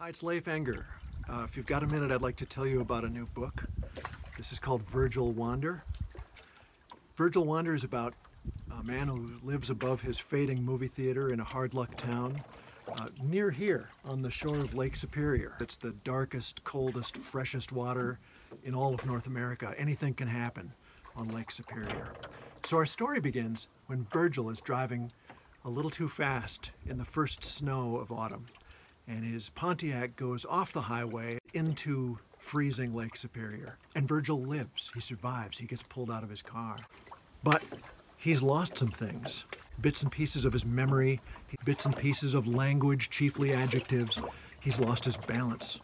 Hi, it's Leif Enger. Uh, if you've got a minute, I'd like to tell you about a new book. This is called Virgil Wander. Virgil Wander is about a man who lives above his fading movie theater in a hard luck town uh, near here on the shore of Lake Superior. It's the darkest, coldest, freshest water in all of North America. Anything can happen on Lake Superior. So our story begins when Virgil is driving a little too fast in the first snow of autumn and his Pontiac goes off the highway into freezing Lake Superior. And Virgil lives. He survives. He gets pulled out of his car. But he's lost some things bits and pieces of his memory, bits and pieces of language, chiefly adjectives. He's lost his balance.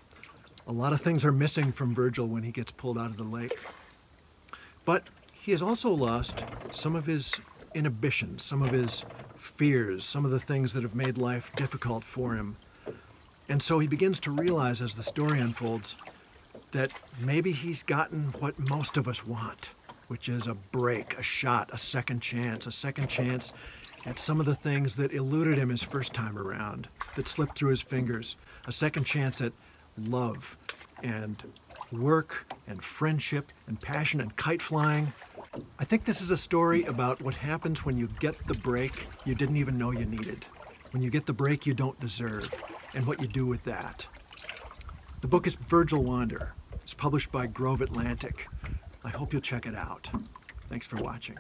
A lot of things are missing from Virgil when he gets pulled out of the lake. But he has also lost some of his inhibitions, some of his fears, some of the things that have made life difficult for him. And so he begins to realize as the story unfolds that maybe he's gotten what most of us want, which is a break, a shot, a second chance, a second chance at some of the things that eluded him his first time around, that slipped through his fingers, a second chance at love and work and friendship and passion and kite flying. I think this is a story about what happens when you get the break you didn't even know you needed, when you get the break you don't deserve and what you do with that. The book is Virgil Wander. It's published by Grove Atlantic. I hope you'll check it out. Thanks for watching.